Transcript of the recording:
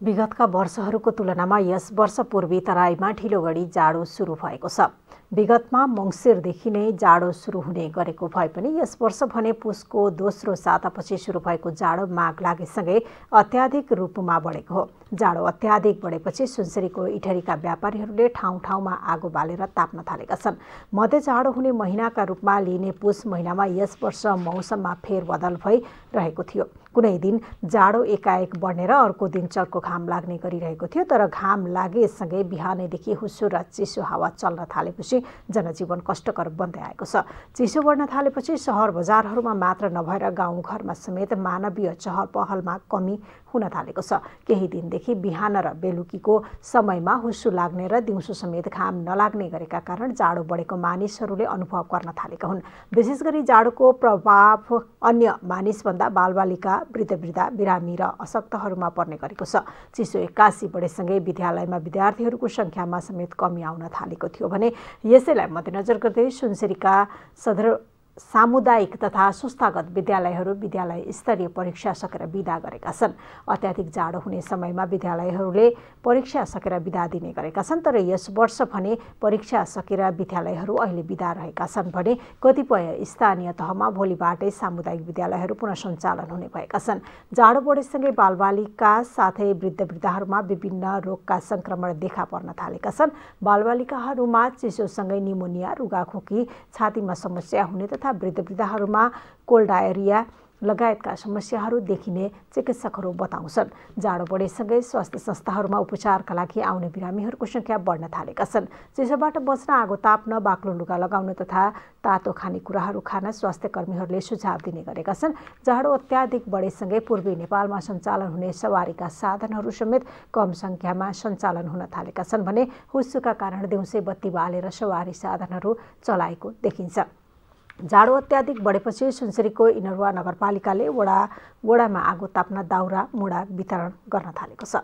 विगतका वर्षहरूको तुलनामा यस वर्ष पूर्वी तराईमा ढिलो गढी जाडो सुरु भएको छ। विगतमा मङ्सिरदेखि नै जाडो सुरु हुने गरेको भए पनि यस वर्ष भने पुसको दोस्रो सातापछि सुरु भएको जाडो माग लागेसँगै अत्याधिक रूपमा बढेको हो। जाडो अत्याधिक बढेपछि सुनसरीको इठरीका व्यापारीहरूले ठाउँ ठाउँमा आगो बालेर ताप्न थालेका छन्। मध्य जाडो हुने महिनाका रूपमा लिइने पुस महिनामा यस वर्ष मौसममा फेरबदल भइरहेको थियो। कुनै दिन जाडो एकाएक बढ्ने अर्को दिन चर्को घाम लाग्ने गरिरहेको थियो तर घाम लागेसँगै बिहानैदेखि हुसु र चिसो हावा चल्न थालेपछि जनजीवन कष्टकर बन्दै आएको छ। चिसो बढ्न थालेपछि सहर बजारहरूमा मात्र नभएर गाउँघरमा समेत मानवीय चहल पहलमा कमी हुन थालेको छ। केही दिनदेखि बिहान र बेलुकीको समयमा हुस्सु लाग्ने र दिउँसो समेत घाम नलाग्ने गरेका कारण जाडो बढेको मानिसहरूले अनुभव गर्न थालेका हुन्। विशेष गरी जाडोको प्रभाव अन्य मानिसभन्दा बालबालिका वृद्ध वृद्धा बिरामी र अशक्तहरूमा पर्ने गरेको छ। चिसो एक्कासी बढेसँगै विद्यालयमा विद्यार्थीहरूको सङ्ख्यामा समेत कमी आउन थालेको थियो भने यसैलाई मध्यनजर गर्दै सुनसरीका सदर सामुदायिक तथा संस्थागत विद्यालयहरू विद्यालय स्तरीय परीक्षा सकेर विदा गरेका छन्। अत्याधिक जाडो हुने समयमा विद्यालयहरूले परीक्षा सकेर विदा दिने गरेका छन् तर यस वर्ष भने परीक्षा सकेर विद्यालयहरू अहिले विदा रहेका छन् भने कतिपय स्थानीय तहमा भोलिबाटै सामुदायिक विद्यालयहरू पुनः सञ्चालन हुने भएका छन्। जाडो बढेसँगै बालबालिका साथै वृद्ध वृद्धाहरूमा विभिन्न रोगका सङ्क्रमण देखा पर्न थालेका छन्। बालबालिकाहरूमा चिसोसँगै निमोनिया रुगाखोकी छातीमा समस्या हुने तथा तथा वृद्ध वृद्धाहरूमा कोल्ड डायरिया लगायतका समस्याहरू देखिने चिकित्सकहरू बताउँछन्। जाडो बढेसँगै स्वास्थ्य संस्थाहरूमा उपचारका लागि आउने बिरामीहरूको सङ्ख्या बढ्न थालेका छन्। चिसोबाट बच्न आगो ताप्न बाक्लो लुगा लगाउन तथा तातो खानेकुराहरू खान स्वास्थ्य कर्मीहरूले सुझाव दिने गरेका छन्। जाडो अत्याधिक बढेसँगै पूर्वी नेपालमा सञ्चालन हुने सवारीका साधनहरू समेत कम सङ्ख्यामा सञ्चालन हुन थालेका छन् भने हुस्सुका कारण दिउँसै बत्ती बालेर सवारी साधनहरू चलाएको देखिन्छ। जाडो अत्याधिक बढेपछि सुनसरीको इनरुवा नगरपालिकाले वडा वडामा आगो ताप्न दाउरा मुढा वितरण गर्न थालेको छ।